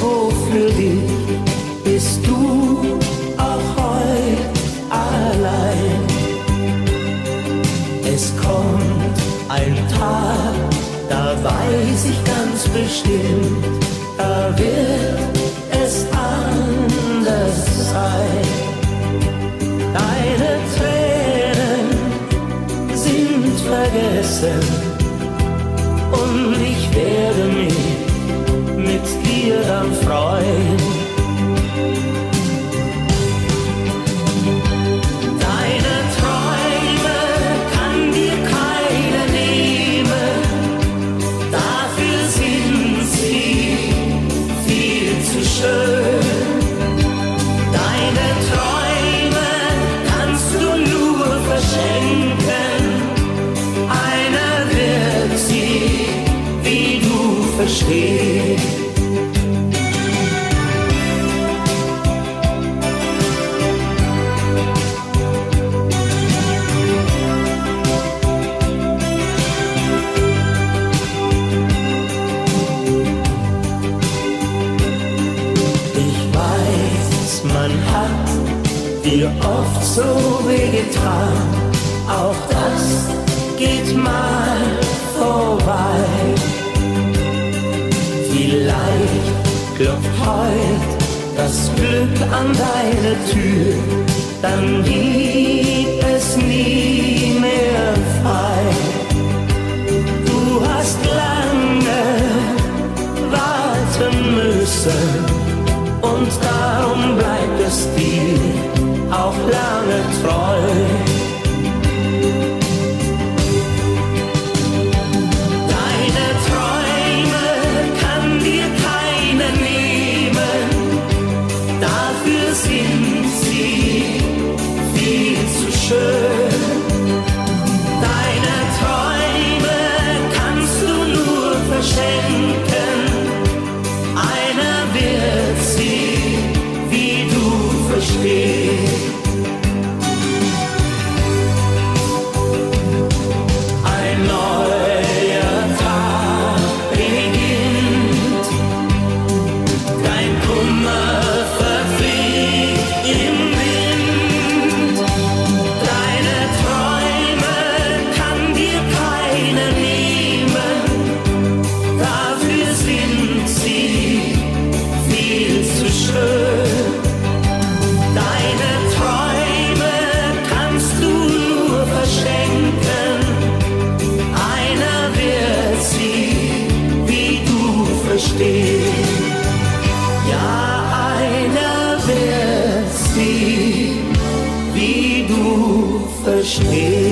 Für dich bist du auch heute allein. Es kommt ein Tag, da weiß ich ganz bestimmt, da wird es anders sein. Deine Tränen sind vergessen. Weiß, man hat dir oft so wehgetan, Vielleicht klopft heut das Glück an deine Tür, dann gibt es nie mehr frei. Du hast lange warten müssen und darum bleibt es dir auch lange treu. schön. Deine Träume kannst du nur verschenken. Einer wird sie, wie du verstehst. Verstehen.